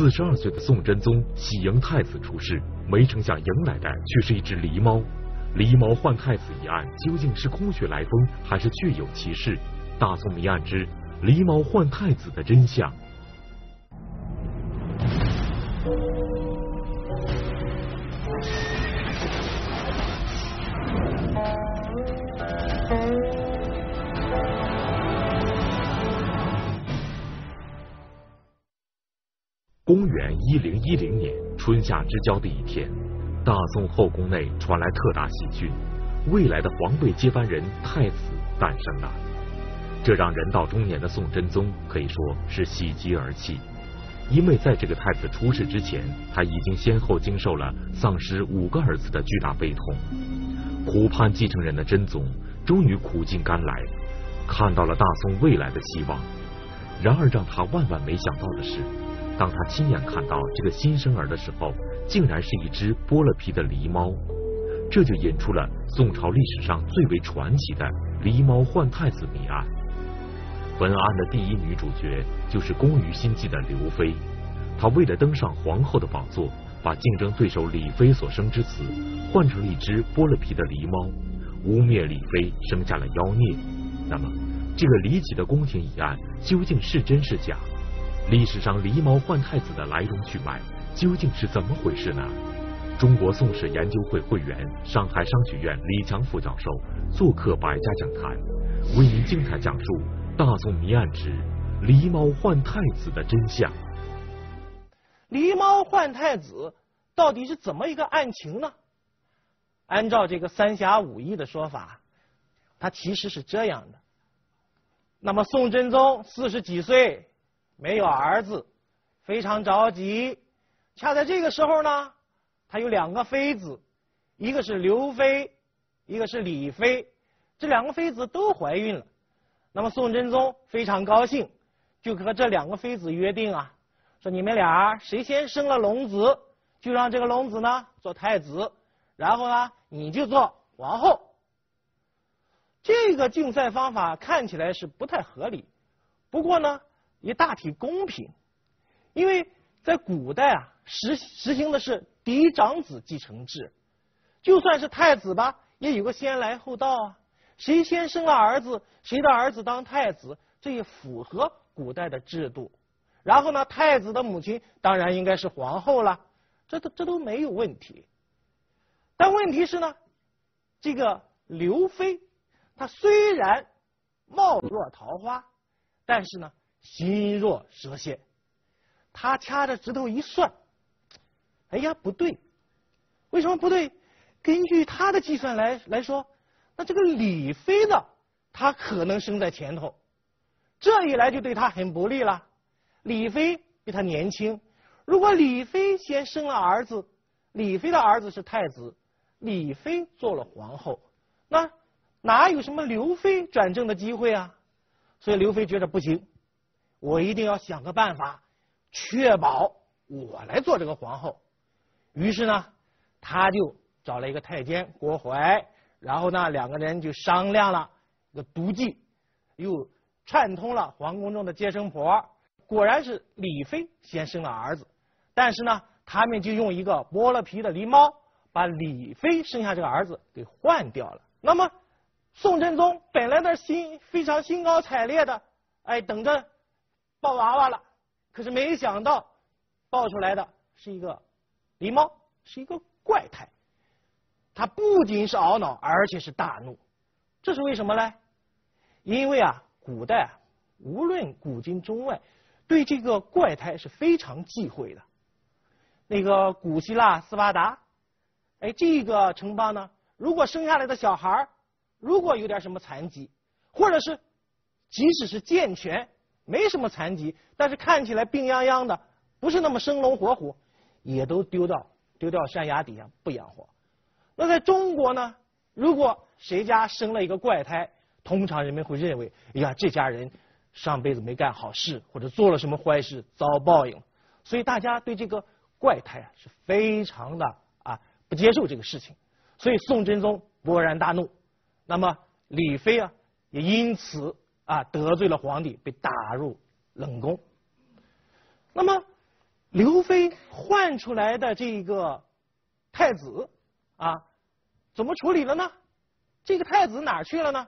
四十二岁的宋真宗喜迎太子出世，没成想迎来的却是一只狸猫。狸猫换太子一案究竟是空穴来风，还是确有其事？大宋谜案之狸猫换太子的真相。元一零一零年春夏之交的一天，大宋后宫内传来特大喜讯，未来的皇位接班人太子诞生了。这让人到中年的宋真宗可以说是喜极而泣，因为在这个太子出世之前，他已经先后经受了丧失五个儿子的巨大悲痛。苦盼继承人的真宗终于苦尽甘来，看到了大宋未来的希望。然而让他万万没想到的是。当他亲眼看到这个新生儿的时候，竟然是一只剥了皮的狸猫，这就引出了宋朝历史上最为传奇的狸猫换太子谜案。本案的第一女主角就是工于心计的刘妃，她为了登上皇后的宝座，把竞争对手李妃所生之子换成了一只剥了皮的狸猫，污蔑李妃生下了妖孽。那么，这个离奇的宫廷疑案究竟是真是假？历史上狸猫换太子的来龙去脉究竟是怎么回事呢？中国宋史研究会会员、上海商学院李强副教授做客百家讲坛，为您精彩讲述大宋谜案之狸猫换太子的真相。狸猫换太子到底是怎么一个案情呢？按照这个《三侠五义》的说法，它其实是这样的。那么宋真宗四十几岁。没有儿子，非常着急。恰在这个时候呢，他有两个妃子，一个是刘妃，一个是李妃。这两个妃子都怀孕了。那么宋真宗非常高兴，就和这两个妃子约定啊，说你们俩谁先生了龙子，就让这个龙子呢做太子，然后呢你就做王后。这个竞赛方法看起来是不太合理，不过呢。也大体公平，因为在古代啊，实实行的是嫡长子继承制，就算是太子吧，也有个先来后到啊，谁先生了儿子，谁的儿子当太子，这也符合古代的制度。然后呢，太子的母亲当然应该是皇后了，这都这都没有问题。但问题是呢，这个刘妃，她虽然貌若桃花，但是呢。心若蛇蝎，他掐着指头一算，哎呀，不对，为什么不对？根据他的计算来来说，那这个李妃呢，他可能生在前头，这一来就对他很不利了。李妃比他年轻，如果李妃先生了儿子，李妃的儿子是太子，李妃做了皇后，那哪有什么刘妃转正的机会啊？所以刘妃觉得不行。我一定要想个办法，确保我来做这个皇后。于是呢，他就找了一个太监郭槐，然后呢，两个人就商量了一个毒计，又串通了皇宫中的接生婆。果然是李妃先生了儿子，但是呢，他们就用一个剥了皮的狸猫，把李妃生下这个儿子给换掉了。那么，宋真宗本来的心非常兴高采烈的，哎，等着。抱娃娃了，可是没想到抱出来的是一个狸猫，是一个怪胎。他不仅是懊恼，而且是大怒。这是为什么呢？因为啊，古代啊，无论古今中外，对这个怪胎是非常忌讳的。那个古希腊斯巴达，哎，这个城邦呢，如果生下来的小孩如果有点什么残疾，或者是即使是健全。没什么残疾，但是看起来病殃殃的，不是那么生龙活虎，也都丢到丢到山崖底下不养活。那在中国呢？如果谁家生了一个怪胎，通常人们会认为，哎呀，这家人上辈子没干好事，或者做了什么坏事遭报应，所以大家对这个怪胎啊是非常的啊不接受这个事情。所以宋真宗勃然大怒，那么李妃啊也因此。啊，得罪了皇帝，被打入冷宫。那么，刘飞换出来的这个太子啊，怎么处理了呢？这个太子哪去了呢？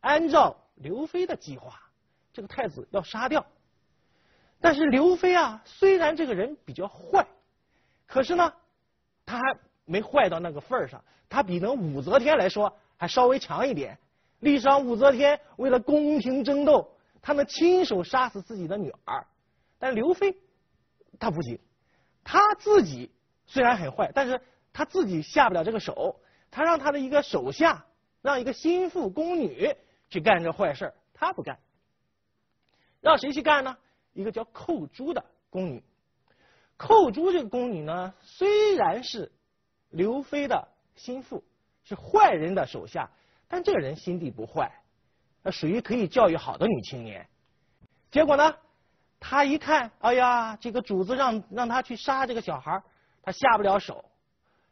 按照刘飞的计划，这个太子要杀掉。但是刘飞啊，虽然这个人比较坏，可是呢，他还没坏到那个份儿上。他比那武则天来说还稍微强一点。历史上武则天为了宫廷争斗，他能亲手杀死自己的女儿。但刘妃，她不行，她自己虽然很坏，但是她自己下不了这个手。她让她的一个手下，让一个心腹宫女去干这坏事她不干。让谁去干呢？一个叫寇珠的宫女。寇珠这个宫女呢，虽然是刘妃的心腹，是坏人的手下，但这个人心地不坏，那属于可以教育好的女青年。结果呢，他一看，哎呀，这个主子让让他去杀这个小孩，他下不了手。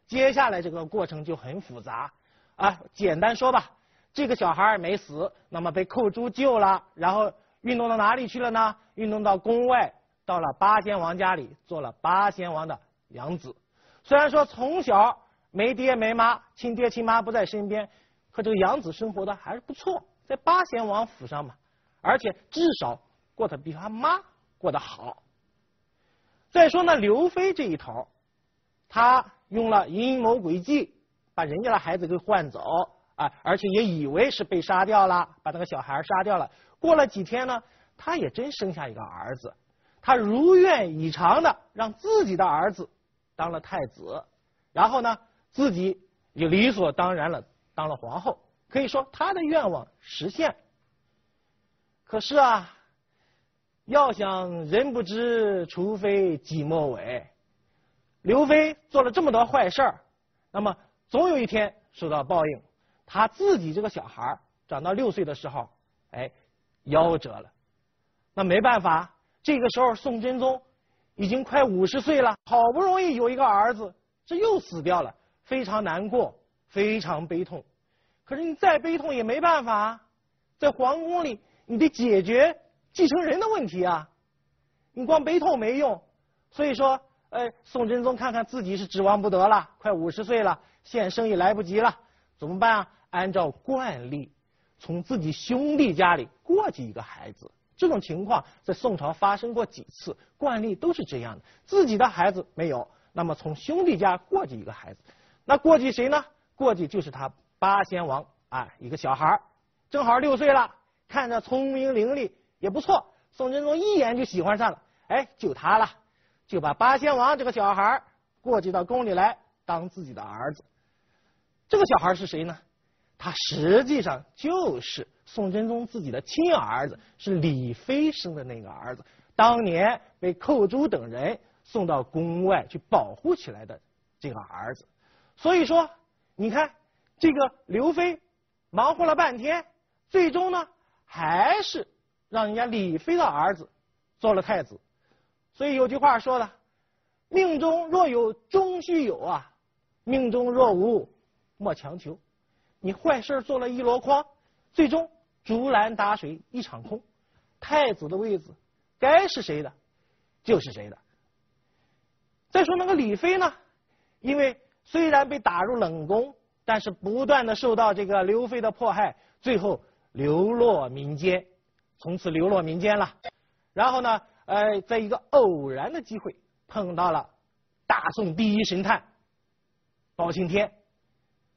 接下来这个过程就很复杂啊，简单说吧，这个小孩没死，那么被寇珠救了，然后运动到哪里去了呢？运动到宫外，到了八仙王家里，做了八仙王的养子。虽然说从小没爹没妈，亲爹亲妈不在身边，和这个养子生活的还是不错，在八贤王府上嘛，而且至少过得比他妈过得好。再说呢，刘飞这一头，他。用了阴谋诡计，把人家的孩子给换走啊！而且也以为是被杀掉了，把那个小孩杀掉了。过了几天呢，他也真生下一个儿子，他如愿以偿的让自己的儿子当了太子，然后呢，自己也理所当然了当了皇后。可以说他的愿望实现。可是啊，要想人不知，除非己莫为。刘飞做了这么多坏事儿，那么总有一天受到报应。他自己这个小孩长到六岁的时候，哎，夭折了。那没办法，这个时候宋真宗已经快五十岁了，好不容易有一个儿子，这又死掉了，非常难过，非常悲痛。可是你再悲痛也没办法，在皇宫里你得解决继承人的问题啊，你光悲痛没用，所以说。哎，宋真宗看看自己是指望不得了，快五十岁了，献生也来不及了，怎么办啊？按照惯例，从自己兄弟家里过继一个孩子。这种情况在宋朝发生过几次，惯例都是这样的。自己的孩子没有，那么从兄弟家过继一个孩子。那过继谁呢？过去就是他八仙王啊，一个小孩正好六岁了，看着聪明伶俐，也不错。宋真宗一眼就喜欢上了，哎，就他了。就把八仙王这个小孩过继到宫里来当自己的儿子。这个小孩是谁呢？他实际上就是宋真宗自己的亲儿子，是李妃生的那个儿子。当年被寇珠等人送到宫外去保护起来的这个儿子。所以说，你看这个刘妃忙活了半天，最终呢还是让人家李妃的儿子做了太子。所以有句话说的：“命中若有终须有啊，命中若无莫强求。”你坏事做了一箩筐，最终竹篮打水一场空。太子的位子该是谁的，就是谁的。再说那个李妃呢，因为虽然被打入冷宫，但是不断的受到这个刘妃的迫害，最后流落民间，从此流落民间了。然后呢？呃，在一个偶然的机会碰到了大宋第一神探包青天，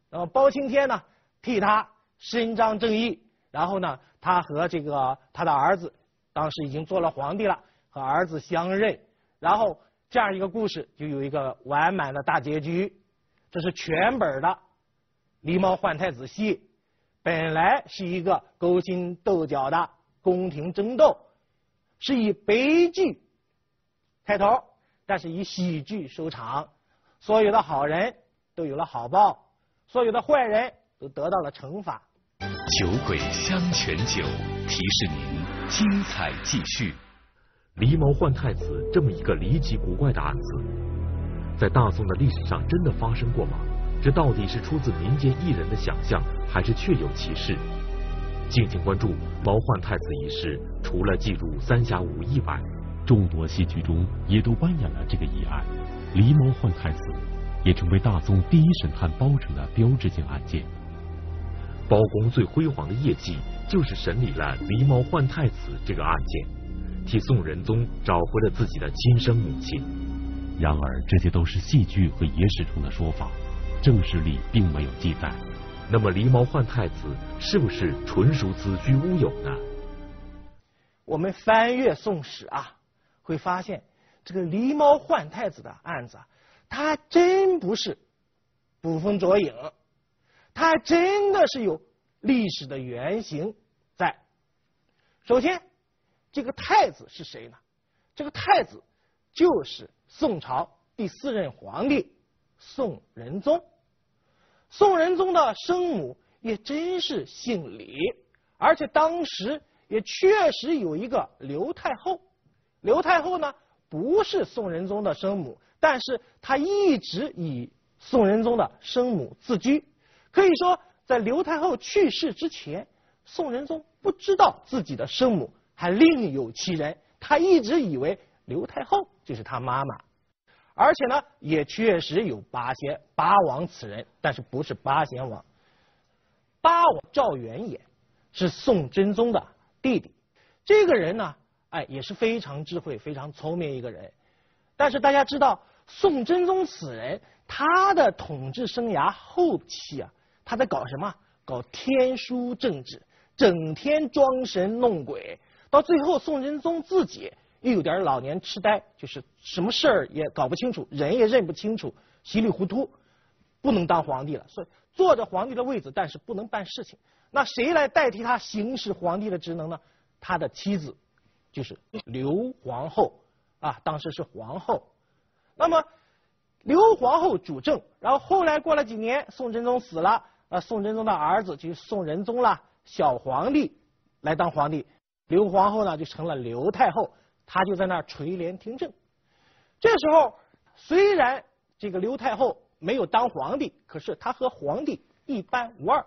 那么包青天呢替他伸张正义，然后呢他和这个他的儿子当时已经做了皇帝了，和儿子相认，然后这样一个故事就有一个完满的大结局。这是全本的《狸猫换太子》戏，本来是一个勾心斗角的宫廷争斗。是以悲剧开头，但是以喜剧收场。所有的好人都有了好报，所有的坏人都得到了惩罚。酒鬼香泉酒提示您：精彩继续。狸猫换太子这么一个离奇古怪的案子，在大宋的历史上真的发生过吗？这到底是出自民间艺人的想象，还是确有其事？敬请关注猫换太子一事，除了记录三侠五义外，众多戏剧中也都扮演了这个疑案。狸猫换太子也成为大宋第一神探包拯的标志性案件。包公最辉煌的业绩就是审理了狸猫换太子这个案件，替宋仁宗找回了自己的亲生母亲。然而，这些都是戏剧和野史中的说法，正史里并没有记载。那么，狸猫换太子是不是纯属子虚乌有呢？我们翻阅宋史啊，会发现这个狸猫换太子的案子，它真不是捕风捉影。它真的是有历史的原型在。首先，这个太子是谁呢？这个太子就是宋朝第四任皇帝宋仁宗。宋仁宗的生母也真是姓李，而且当时也确实有一个刘太后。刘太后呢，不是宋仁宗的生母，但是她一直以宋仁宗的生母自居。可以说，在刘太后去世之前，宋仁宗不知道自己的生母还另有其人，他一直以为刘太后就是他妈妈，而且呢，也确实有八贤八王此人，但是不是八贤王。八王赵元也是宋真宗的弟弟，这个人呢，哎，也是非常智慧、非常聪明一个人。但是大家知道，宋真宗此人，他的统治生涯后期啊。他在搞什么？搞天书政治，整天装神弄鬼。到最后，宋真宗自己又有点老年痴呆，就是什么事儿也搞不清楚，人也认不清楚，稀里糊涂，不能当皇帝了。所以坐着皇帝的位子，但是不能办事情。那谁来代替他行使皇帝的职能呢？他的妻子就是刘皇后啊，当时是皇后。那么刘皇后主政，然后后来过了几年，宋真宗死了。啊，宋真宗的儿子就是宋仁宗了，小皇帝来当皇帝，刘皇后呢就成了刘太后，他就在那儿垂帘听政。这时候虽然这个刘太后没有当皇帝，可是她和皇帝一般无二，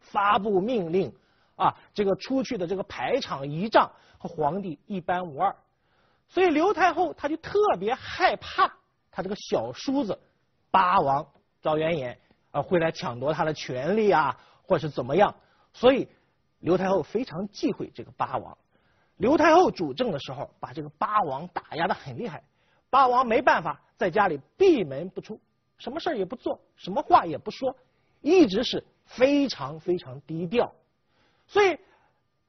发布命令啊，这个出去的这个排场仪仗和皇帝一般无二，所以刘太后她就特别害怕她这个小叔子八王赵元衍啊。会来抢夺她的权利啊，或是怎么样？所以刘太后非常忌讳这个八王。刘太后主政的时候，把这个八王打压的很厉害。八王没办法，在家里闭门不出，什么事也不做，什么话也不说，一直是非常非常低调。所以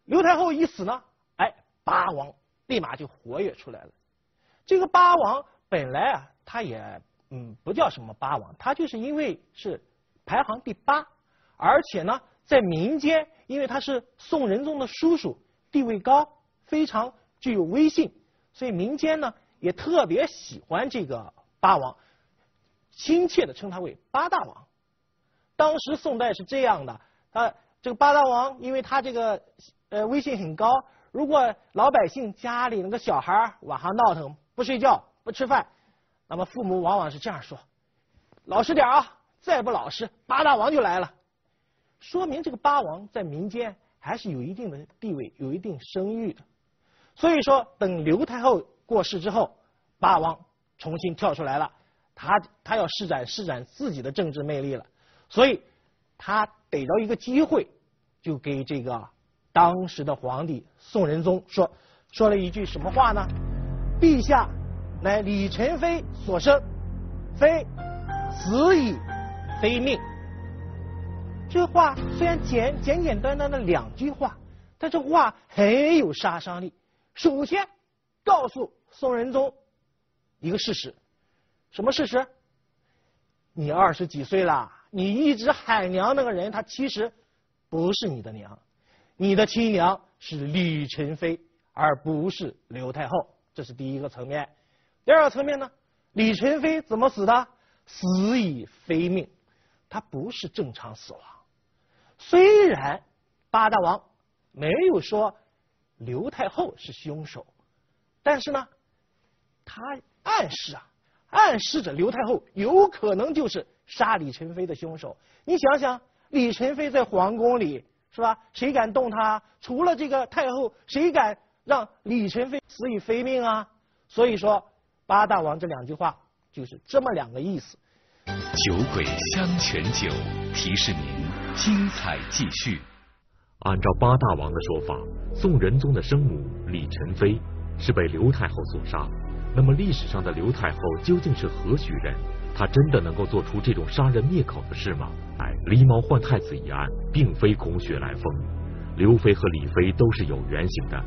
刘太后一死呢，哎，八王立马就活跃出来了。这个八王本来啊，他也嗯不叫什么八王，他就是因为是。排行第八，而且呢，在民间，因为他是宋仁宗的叔叔，地位高，非常具有威信，所以民间呢也特别喜欢这个八王，亲切的称他为八大王。当时宋代是这样的，啊，这个八大王，因为他这个呃威信很高，如果老百姓家里那个小孩晚上闹腾不睡觉不吃饭，那么父母往往是这样说：老实点啊。再不老实，八大王就来了。说明这个八王在民间还是有一定的地位，有一定声誉的。所以说，等刘太后过世之后，八王重新跳出来了，他他要施展施展自己的政治魅力了。所以他逮着一个机会，就给这个当时的皇帝宋仁宗说说了一句什么话呢？陛下乃李宸妃所生，非死以。非命，这话虽然简简简单单的两句话，但这话很有杀伤力。首先告诉宋仁宗一个事实，什么事实？你二十几岁了，你一直喊娘那个人，他其实不是你的娘，你的亲娘是李宸妃，而不是刘太后。这是第一个层面。第二个层面呢？李宸妃怎么死的？死以非命。她不是正常死亡，虽然八大王没有说刘太后是凶手，但是呢，他暗示啊，暗示着刘太后有可能就是杀李宸妃的凶手。你想想，李宸妃在皇宫里是吧？谁敢动她？除了这个太后，谁敢让李宸妃死于非命啊。所以说八大王这两句话就是这么两个意思。酒鬼香泉酒提示您精彩继续。按照八大王的说法，宋仁宗的生母李宸妃是被刘太后所杀。那么历史上的刘太后究竟是何许人？她真的能够做出这种杀人灭口的事吗？哎，狸猫换太子一案并非空穴来风，刘妃和李妃都是有原型的。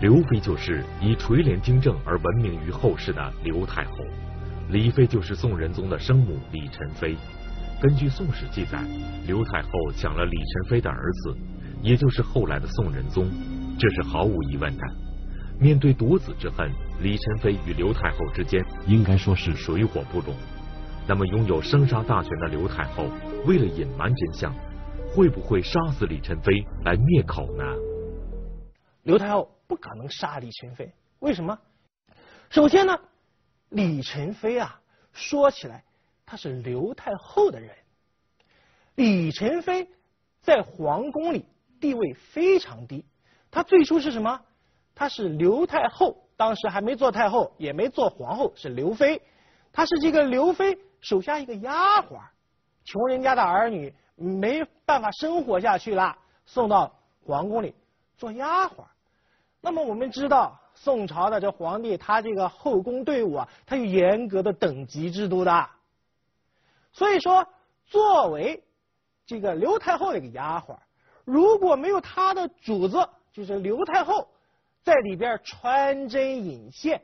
刘妃就是以垂帘听政而闻名于后世的刘太后，李妃就是宋仁宗的生母李宸妃。根据《宋史》记载，刘太后抢了李宸妃的儿子，也就是后来的宋仁宗，这是毫无疑问的。面对夺子之恨，李宸妃与刘太后之间应该说是水火不容。那么，拥有生杀大权的刘太后，为了隐瞒真相，会不会杀死李宸妃来灭口呢？刘太后不可能杀李宸妃，为什么？首先呢，李宸妃啊，说起来她是刘太后的人。李宸妃在皇宫里地位非常低，她最初是什么？她是刘太后，当时还没做太后，也没做皇后，是刘妃。她是这个刘妃手下一个丫鬟，穷人家的儿女没办法生活下去了，送到皇宫里做丫鬟。那么我们知道，宋朝的这皇帝，他这个后宫队伍啊，他有严格的等级制度的。所以说，作为这个刘太后的一个丫鬟，如果没有他的主子，就是刘太后。在里边穿针引线，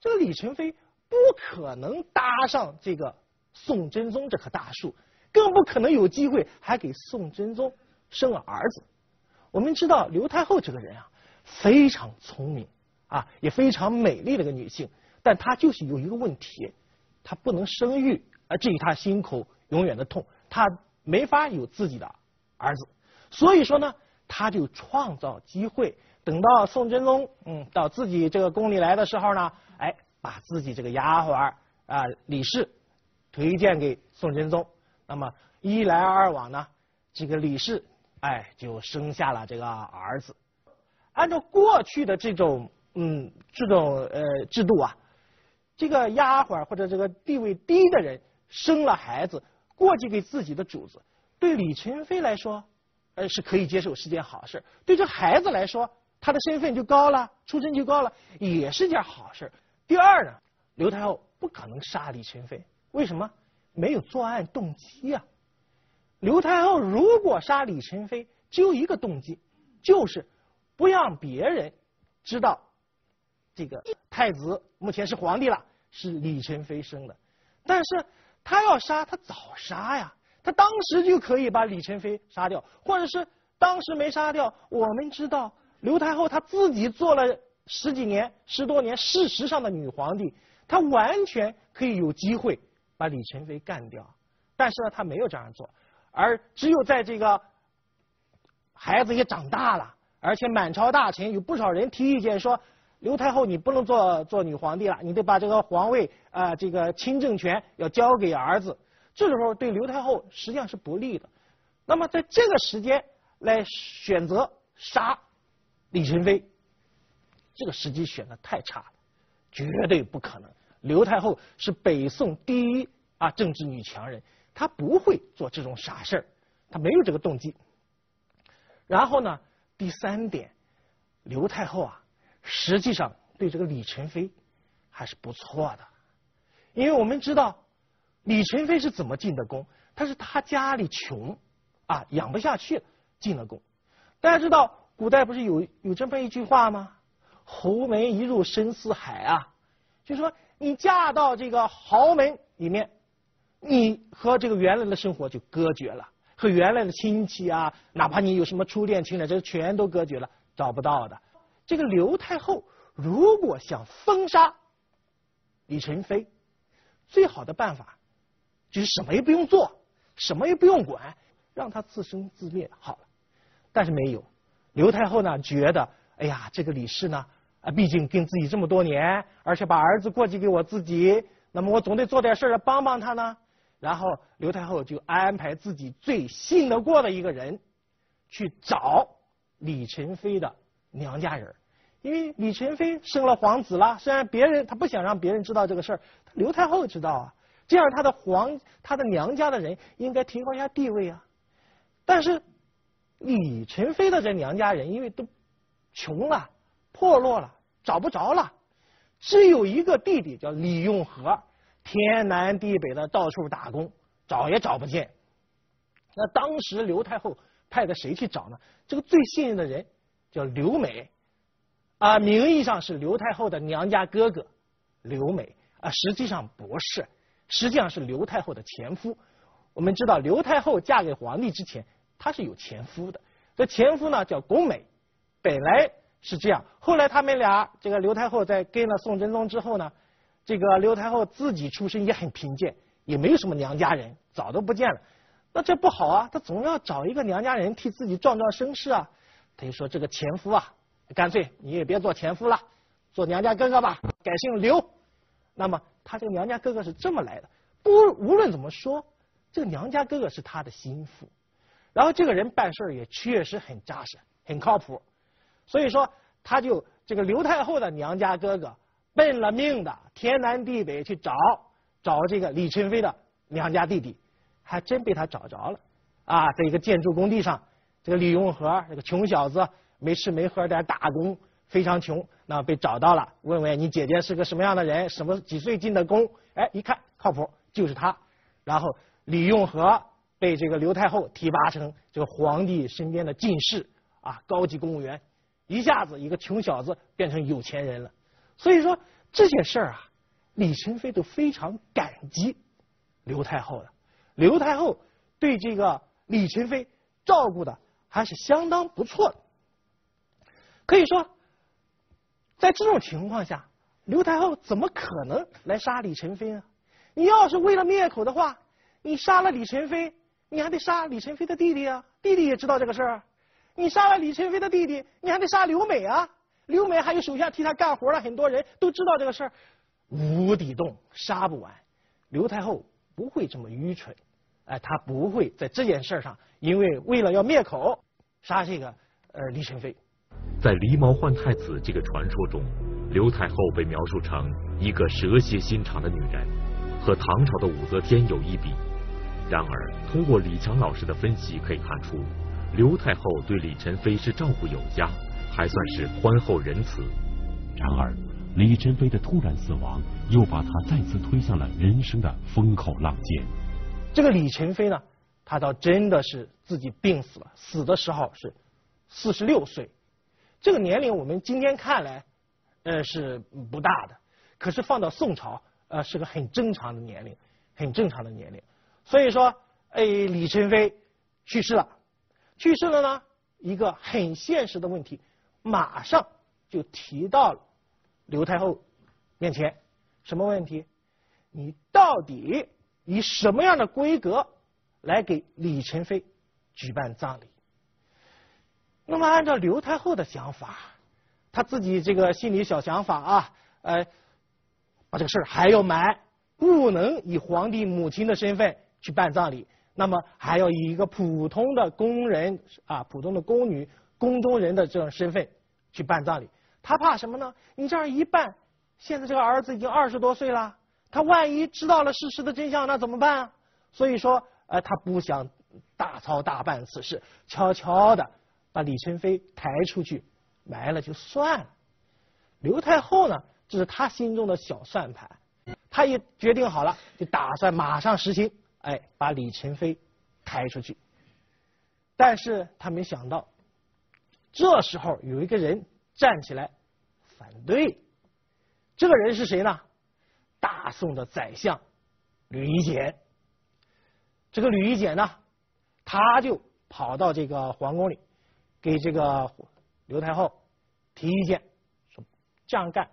这个李宸妃不可能搭上这个宋真宗这棵大树，更不可能有机会还给宋真宗生了儿子。我们知道刘太后这个人啊，非常聪明啊，也非常美丽的一个女性，但她就是有一个问题，她不能生育，而至于她心口永远的痛，她没法有自己的儿子。所以说呢，他就创造机会。等到宋真宗嗯到自己这个宫里来的时候呢，哎，把自己这个丫鬟啊李氏推荐给宋真宗，那么一来二往呢，这个李氏哎就生下了这个儿子。按照过去的这种嗯这种呃制度啊，这个丫鬟或者这个地位低的人生了孩子过继给自己的主子，对李宸妃来说呃是可以接受，是件好事；对这孩子来说。他的身份就高了，出身就高了，也是件好事。第二呢，刘太后不可能杀李宸妃，为什么？没有作案动机呀。刘太后如果杀李宸妃，只有一个动机，就是不让别人知道这个太子目前是皇帝了，是李宸妃生的。但是他要杀，他早杀呀，他当时就可以把李宸妃杀掉，或者是当时没杀掉，我们知道。刘太后她自己做了十几年、十多年，事实上的女皇帝，她完全可以有机会把李宸妃干掉，但是呢，她没有这样做，而只有在这个孩子也长大了，而且满朝大臣有不少人提意见说，刘太后你不能做做女皇帝了，你得把这个皇位啊这个亲政权要交给儿子，这时候对刘太后实际上是不利的。那么在这个时间来选择杀。李宸妃，这个时机选的太差了，绝对不可能。刘太后是北宋第一啊政治女强人，她不会做这种傻事儿，她没有这个动机。然后呢，第三点，刘太后啊，实际上对这个李宸妃还是不错的，因为我们知道李宸妃是怎么进的宫，她是她家里穷啊，养不下去了进了宫。大家知道。古代不是有有这么一句话吗？侯门一入深似海啊，就说你嫁到这个豪门里面，你和这个原来的生活就隔绝了，和原来的亲戚啊，哪怕你有什么初恋情人，这全都隔绝了，找不到的。这个刘太后如果想封杀李宸妃，最好的办法就是什么也不用做，什么也不用管，让他自生自灭好了。但是没有。刘太后呢，觉得，哎呀，这个李氏呢，啊，毕竟跟自己这么多年，而且把儿子过继给我自己，那么我总得做点事儿来帮帮他呢。然后刘太后就安排自己最信得过的一个人，去找李宸妃的娘家人，因为李宸妃生了皇子了，虽然别人他不想让别人知道这个事儿，刘太后知道啊，这样他的皇他的娘家的人应该提高一下地位啊。但是李宸妃的这娘家人因为都穷了、破落了，找不着了，只有一个弟弟叫李用和，天南地北的到处打工，找也找不见。那当时刘太后派的谁去找呢？这个最信任的人叫刘美，啊，名义上是刘太后的娘家哥哥刘美，啊，实际上不是，实际上是刘太后的前夫。我们知道刘太后嫁给皇帝之前，她是有前夫的，这前夫呢叫龚美，本来是这样，后来他们俩这个刘太后在跟了宋真宗之后呢，这个刘太后自己出身也很贫贱，也没有什么娘家人，早都不见了。那这不好啊，她总要找一个娘家人替自己壮壮声势啊。他就说这个前夫啊，干脆你也别做前夫了，做娘家哥哥吧，改姓刘。那么他这个娘家哥哥是这么来的，不无论怎么说，这个娘家哥哥是他的心腹。然后这个人办事也确实很扎实，很靠谱。所以说他就这个刘太后的娘家哥哥，奔了命的天南地北去找找这个李宸妃的娘家弟弟。还真被他找着了，啊，在一个建筑工地上，这个李永和这个穷小子没吃没喝在打工，非常穷，那被找到了，问问你姐姐是个什么样的人，什么几岁进的宫？哎，一看靠谱，就是他。然后李永和被这个刘太后提拔成这个皇帝身边的进士啊，高级公务员，一下子一个穷小子变成有钱人了。所以说这些事儿啊，李宸妃都非常感激刘太后的。刘太后对这个李宸妃照顾的还是相当不错的，可以说，在这种情况下，刘太后怎么可能来杀李宸妃呢？你要是为了灭口的话，你杀了李宸妃，你还得杀李宸妃的弟弟啊，弟弟也知道这个事儿。你杀了李宸妃的弟弟，你还得杀刘美啊，刘美还有手下替他干活的很多人都知道这个事儿，无底洞，杀不完。刘太后。不会这么愚蠢，哎，他不会在这件事上，因为为了要灭口杀这个呃李宸妃。在狸猫换太子这个传说中，刘太后被描述成一个蛇蝎心肠的女人，和唐朝的武则天有一比。然而，通过李强老师的分析可以看出，刘太后对李宸妃是照顾有加，还算是宽厚仁慈。然而。李宸妃的突然死亡，又把她再次推向了人生的风口浪尖。这个李宸妃呢，她倒真的是自己病死了，死的时候是四十六岁。这个年龄我们今天看来，呃是不大的，可是放到宋朝，呃是个很正常的年龄，很正常的年龄。所以说，哎，李宸妃去世了，去世了呢，一个很现实的问题，马上就提到了。刘太后面前，什么问题？你到底以什么样的规格来给李宸妃举办葬礼？那么按照刘太后的想法，她自己这个心里小想法啊，呃，把这个事儿还要瞒，不能以皇帝母亲的身份去办葬礼，那么还要以一个普通的宫人啊，普通的宫女、宫中人的这种身份去办葬礼。他怕什么呢？你这样一办，现在这个儿子已经二十多岁了，他万一知道了事实的真相，那怎么办？啊所以说，呃，他不想大操大办此事，悄悄的把李宸妃抬出去埋了就算了。刘太后呢，这是她心中的小算盘，她也决定好了，就打算马上实行，哎，把李宸妃抬出去。但是他没想到，这时候有一个人。站起来反对，这个人是谁呢？大宋的宰相吕夷简。这个吕夷简呢，他就跑到这个皇宫里，给这个刘太后提意见，说这样干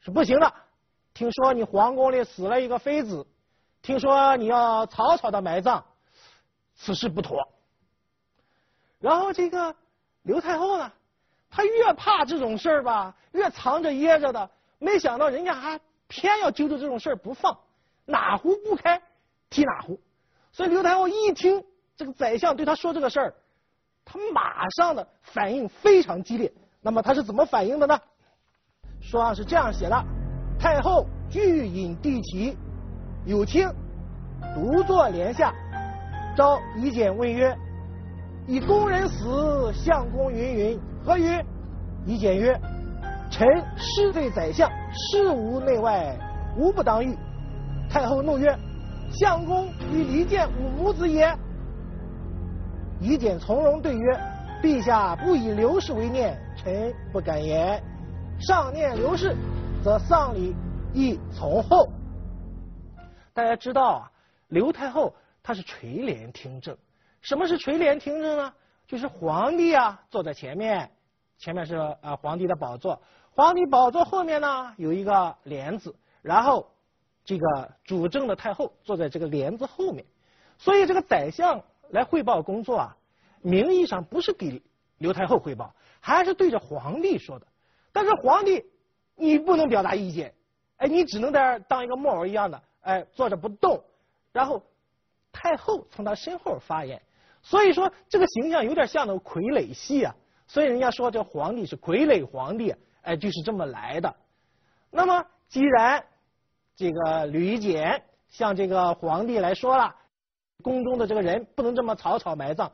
是不行的。听说你皇宫里死了一个妃子，听说你要草草的埋葬，此事不妥。然后这个刘太后呢？她越怕这种事儿吧，越藏着掖着的。没想到人家还偏要揪着这种事儿不放，哪壶不开提哪壶。所以刘太后一听这个宰相对他说这个事儿，他马上的反应非常激烈，那么他是怎么反应的呢？书上是这样写的：太后拒饮地起，有卿独坐帘下，召夷简问曰：“以宫人死，相公云云，何与？”以简曰：“臣侍对宰相，事无内外，无不当遇。”太后怒曰：“相公与离间吾母子也。”以简从容对曰：“陛下不以刘氏为念，臣不敢言。上念刘氏，则丧礼亦从后。”大家知道啊，刘太后她是垂帘听政。什么是垂帘听政呢？就是皇帝啊坐在前面，前面是啊皇帝的宝座，皇帝宝座后面呢有一个帘子，然后这个主政的太后坐在这个帘子后面，所以这个宰相。来汇报工作啊，名义上不是给刘太后汇报，还是对着皇帝说的。但是皇帝你不能表达意见，哎，你只能在这当一个木偶一样的，哎，坐着不动。然后太后从他身后发言，所以说这个形象有点像那个傀儡戏啊。所以人家说这皇帝是傀儡皇帝，哎，就是这么来的。那么既然这个吕简向这个皇帝来说了。宫中的这个人不能这么草草埋葬。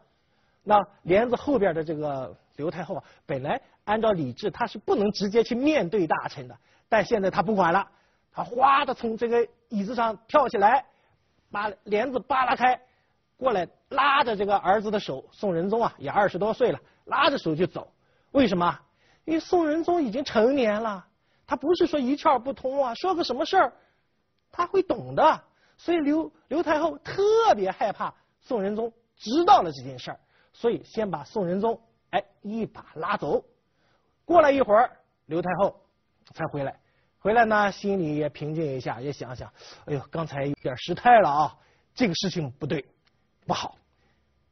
那帘子后边的这个刘太后啊，本来按照礼制，她是不能直接去面对大臣的。但现在她不管了，她哗的从这个椅子上跳起来，把帘子扒拉开，过来拉着这个儿子的手。宋仁宗啊，也二十多岁了，拉着手就走。为什么？因为宋仁宗已经成年了，他不是说一窍不通啊，说个什么事儿，他会懂的。所以刘刘太后特别害怕宋仁宗知道了这件事儿，所以先把宋仁宗哎一把拉走。过了一会儿，刘太后才回来，回来呢心里也平静一下，也想想，哎呦，刚才有点失态了啊，这个事情不对，不好。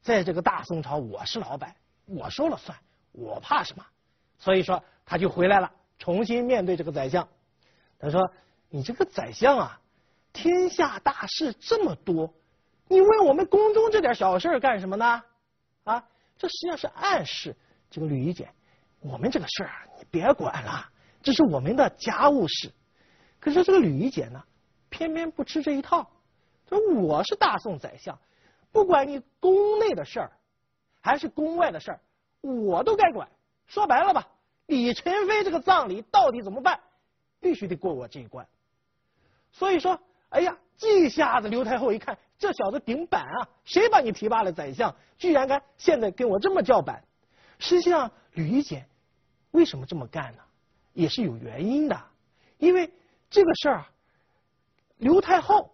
在这个大宋朝，我是老板，我说了算，我怕什么？所以说他就回来了，重新面对这个宰相。他说：“你这个宰相啊。”天下大事这么多，你问我们宫中这点小事干什么呢？啊，这实际上是暗示这个吕夷简，我们这个事儿你别管了，这是我们的家务事。可是这个吕夷简呢，偏偏不吃这一套。说我是大宋宰相，不管你宫内的事儿还是宫外的事儿，我都该管。说白了吧，李宸妃这个葬礼到底怎么办，必须得过我这一关。所以说。哎呀！这下子刘太后一看，这小子顶板啊！谁把你提拔了宰相，居然敢现在跟我这么叫板？实际上，吕夷简为什么这么干呢？也是有原因的。因为这个事儿啊，刘太后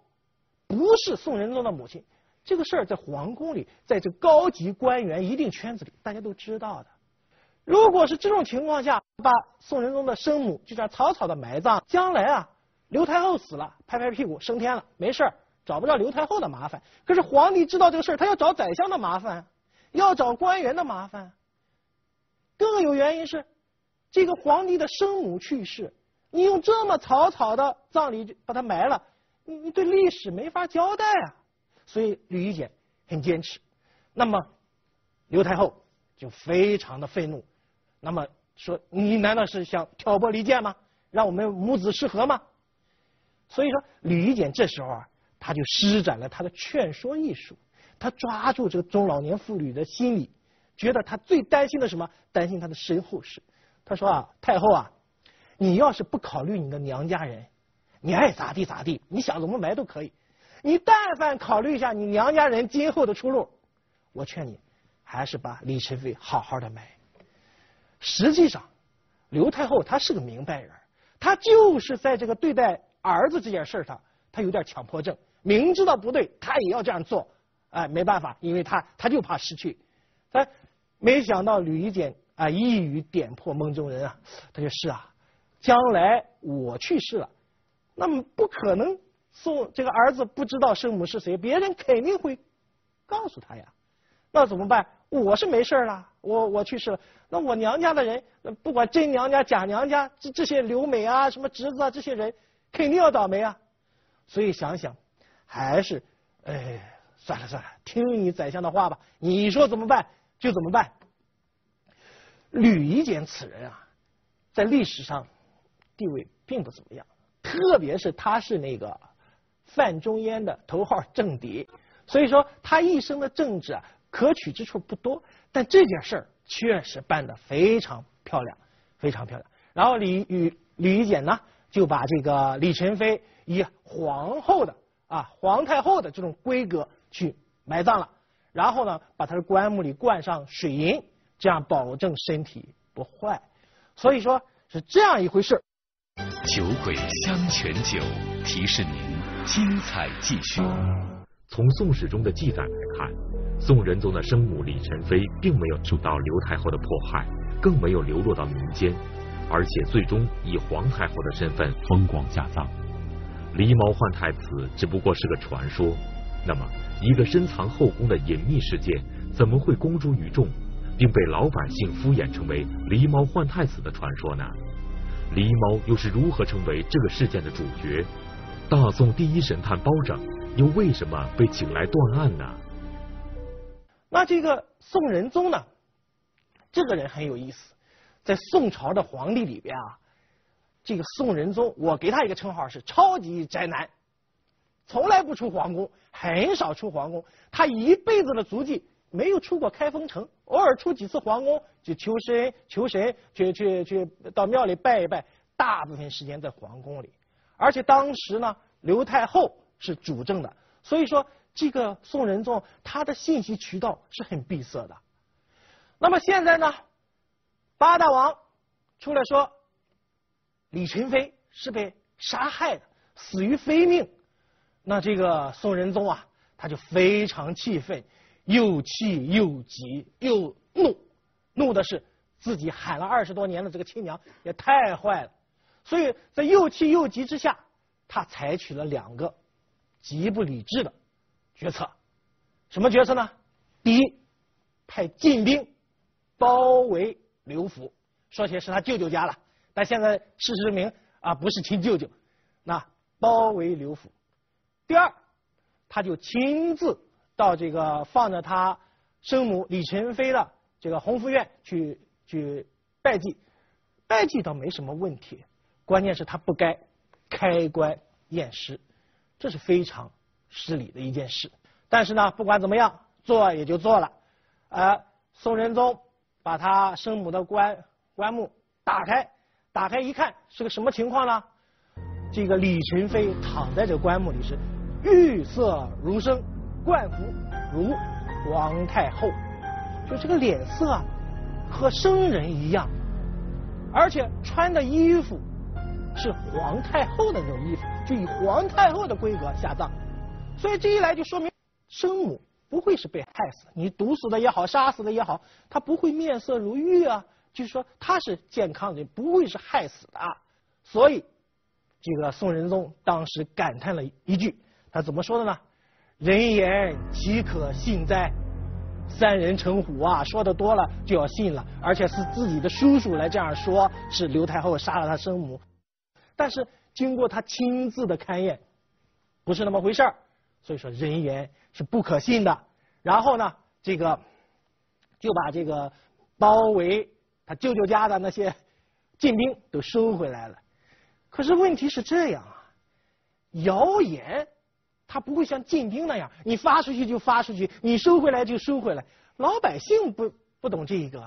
不是宋仁宗的母亲，这个事儿在皇宫里，在这高级官员一定圈子里，大家都知道的。如果是这种情况下，把宋仁宗的生母就这样草草的埋葬，将来啊。刘太后死了，拍拍屁股升天了，没事找不着刘太后的麻烦。可是皇帝知道这个事儿，他要找宰相的麻烦，要找官员的麻烦。更有原因是，这个皇帝的生母去世，你用这么草草的葬礼把他埋了，你你对历史没法交代啊。所以吕夷简很坚持。那么刘太后就非常的愤怒，那么说你难道是想挑拨离间吗？让我们母子失和吗？所以说，吕夷简这时候啊，他就施展了他的劝说艺术，他抓住这个中老年妇女的心理，觉得他最担心的什么？担心他的身后事。他说啊，太后啊，你要是不考虑你的娘家人，你爱咋地咋地，你想怎么埋都可以。你但凡考虑一下你娘家人今后的出路，我劝你还是把李宸妃好好的埋。实际上，刘太后她是个明白人，她就是在这个对待。儿子这件事上，他有点强迫症，明知道不对，他也要这样做。哎，没办法，因为他他就怕失去。他没想到吕夷简啊一语点破梦中人啊，他就是啊，将来我去世了，那么不可能送这个儿子不知道生母是谁，别人肯定会告诉他呀。那怎么办？我是没事了，我我去世了，那我娘家的人，不管真娘家假娘家，这这些刘美啊，什么侄子啊，这些人。肯定要倒霉啊！所以想想，还是哎，算了算了，听你宰相的话吧。你说怎么办就怎么办。吕夷简此人啊，在历史上地位并不怎么样，特别是他是那个范仲淹的头号政敌，所以说他一生的政治啊可取之处不多，但这件事儿确实办得非常漂亮，非常漂亮。然后李与吕夷简呢，就把这个李宸妃以皇后的啊皇太后的这种规格去埋葬了，然后呢，把他的棺木里灌上水银。这样保证身体不坏，所以说是这样一回事。酒鬼香泉酒提示您：精彩继续。从《宋史》中的记载来看，宋仁宗的生母李宸妃并没有受到刘太后的迫害，更没有流落到民间，而且最终以皇太后的身份风光下葬。狸猫换太子只不过是个传说，那么一个深藏后宫的隐秘事件，怎么会公诸于众？并被老百姓敷衍成为狸猫换太子的传说呢？狸猫又是如何成为这个事件的主角？大宋第一神探包拯又为什么被请来断案呢？那这个宋仁宗呢？这个人很有意思，在宋朝的皇帝里边啊，这个宋仁宗，我给他一个称号是超级宅男，从来不出皇宫，很少出皇宫，他一辈子的足迹。没有出过开封城，偶尔出几次皇宫，就求神求神，去去去到庙里拜一拜。大部分时间在皇宫里，而且当时呢，刘太后是主政的，所以说这个宋仁宗他的信息渠道是很闭塞的。那么现在呢，八大王出来说李宸妃是被杀害的，死于非命，那这个宋仁宗啊，他就非常气愤。又气又急又怒，怒的是自己喊了二十多年的这个亲娘也太坏了，所以在又气又急之下，他采取了两个极不理智的决策。什么决策呢？第一，派禁兵包围刘府，说起来是他舅舅家了，但现在事实证明啊不是亲舅舅，那包围刘府。第二，他就亲自。到这个放着他生母李宸妃的这个洪福院去去拜祭，拜祭倒没什么问题，关键是他不该开棺验尸，这是非常失礼的一件事。但是呢，不管怎么样，做也就做了。呃，宋仁宗把他生母的棺棺木打开，打开一看是个什么情况呢？这个李宸妃躺在这棺木里是玉色如生。冠服如皇太后，就这个脸色啊，和生人一样，而且穿的衣服是皇太后的那种衣服，就以皇太后的规格下葬，所以这一来就说明生母不会是被害死，你毒死的也好，杀死的也好，他不会面色如玉啊，就是说他是健康的，不会是害死的啊。所以这个宋仁宗当时感叹了一句，他怎么说的呢？人言岂可信哉？三人成虎啊！说的多了就要信了，而且是自己的叔叔来这样说，是刘太后杀了他生母。但是经过他亲自的勘验，不是那么回事儿。所以说人言是不可信的。然后呢，这个就把这个包围他舅舅家的那些禁兵都收回来了。可是问题是这样啊，谣言。他不会像禁兵那样，你发出去就发出去，你收回来就收回来。老百姓不不懂这一个，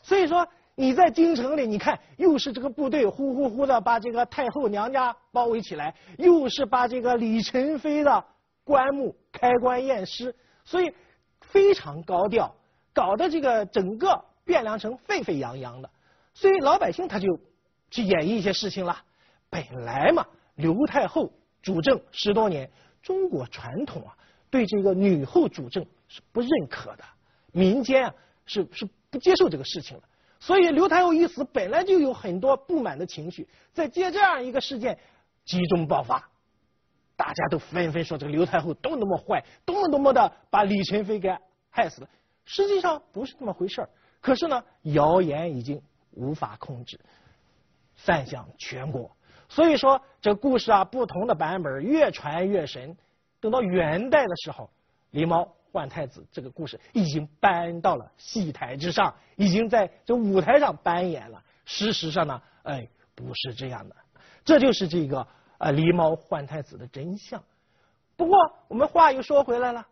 所以说你在京城里，你看又是这个部队呼呼呼的把这个太后娘家包围起来，又是把这个李宸妃的棺木开棺验尸，所以非常高调，搞得这个整个汴梁城沸沸扬扬的。所以老百姓他就去演绎一些事情了。本来嘛，刘太后主政十多年。中国传统啊，对这个女后主政是不认可的，民间啊是是不接受这个事情的。所以刘太后一死，本来就有很多不满的情绪，再借这样一个事件集中爆发，大家都纷纷说这个刘太后多么多么坏，多么多么的把李宸妃给害死了。实际上不是那么回事儿，可是呢，谣言已经无法控制，散向全国。所以说，这故事啊，不同的版本越传越神。等到元代的时候，狸猫换太子这个故事已经搬到了戏台之上，已经在这舞台上扮演了。事实上呢，哎，不是这样的。这就是这个啊狸猫换太子的真相。不过我们话又说回来了，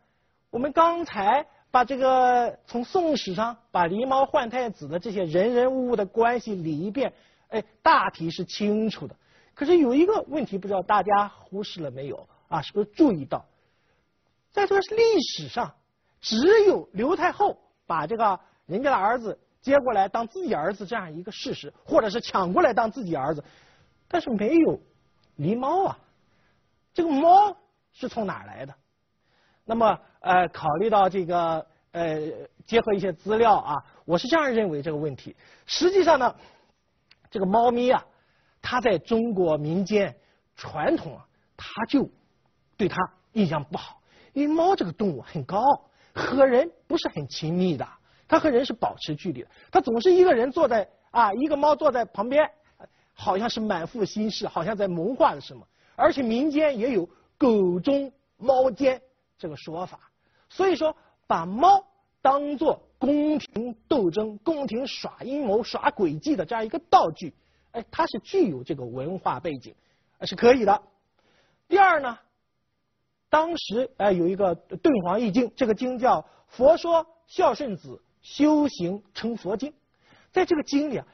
我们刚才把这个从宋史上把狸猫换太子的这些人人物物的关系理一遍，哎，大体是清楚的。可是有一个问题，不知道大家忽视了没有啊？是不是注意到，在这个历史上，只有刘太后把这个人家的儿子接过来当自己儿子这样一个事实，或者是抢过来当自己儿子，但是没有狸猫啊。这个猫是从哪儿来的？那么呃，考虑到这个呃，结合一些资料啊，我是这样认为这个问题。实际上呢，这个猫咪啊。它在中国民间传统啊，他就对它印象不好，因为猫这个动物很高傲，和人不是很亲密的，它和人是保持距离的，它总是一个人坐在啊，一个猫坐在旁边，好像是满腹心事，好像在谋划着什么，而且民间也有狗中猫奸这个说法，所以说把猫当做宫廷斗争、宫廷耍阴谋、耍诡计的这样一个道具。哎，它是具有这个文化背景，是可以的。第二呢，当时哎有一个《敦煌易经》，这个经叫《佛说孝顺子修行成佛经》。在这个经里啊，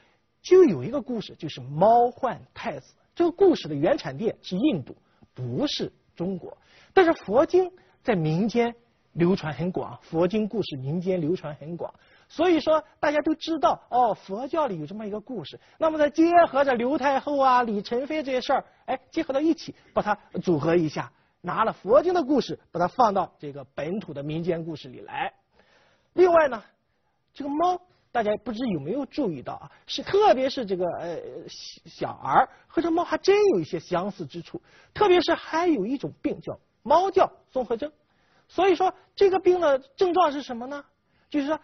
就有一个故事，就是猫换太子。这个故事的原产地是印度，不是中国。但是佛经在民间流传很广，佛经故事民间流传很广。所以说，大家都知道哦，佛教里有这么一个故事。那么再结合着刘太后啊、李宸妃这些事儿，哎，结合到一起，把它组合一下，拿了佛经的故事，把它放到这个本土的民间故事里来。另外呢，这个猫，大家不知有没有注意到啊？是特别是这个呃小儿和这猫还真有一些相似之处，特别是还有一种病叫猫叫综合症。所以说，这个病的症状是什么呢？就是说。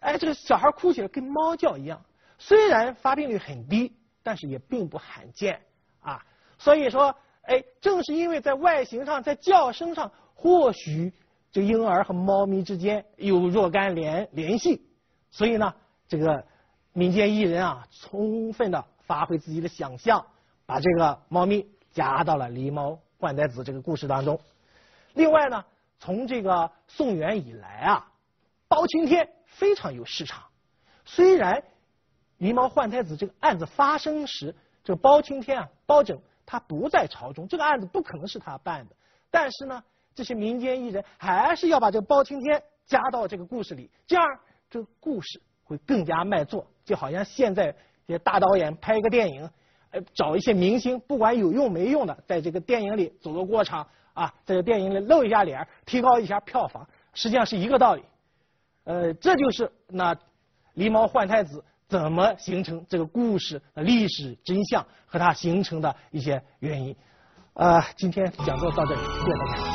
哎，这个小孩哭起来跟猫叫一样，虽然发病率很低，但是也并不罕见啊。所以说，哎，正是因为在外形上、在叫声上，或许这婴儿和猫咪之间有若干联联系，所以呢，这个民间艺人啊，充分的发挥自己的想象，把这个猫咪加到了狸猫换太子这个故事当中。另外呢，从这个宋元以来啊，包青天。非常有市场。虽然狸猫换太子这个案子发生时，这个包青天啊，包拯他不在朝中，这个案子不可能是他办的。但是呢，这些民间艺人还是要把这个包青天加到这个故事里，这样这个故事会更加卖座。就好像现在这些大导演拍一个电影，呃，找一些明星，不管有用没用的，在这个电影里走个过场啊，在电影里露一下脸，提高一下票房，实际上是一个道理。呃，这就是那狸猫换太子怎么形成这个故事的历史真相和它形成的一些原因。呃，今天讲座到这里，谢谢大家。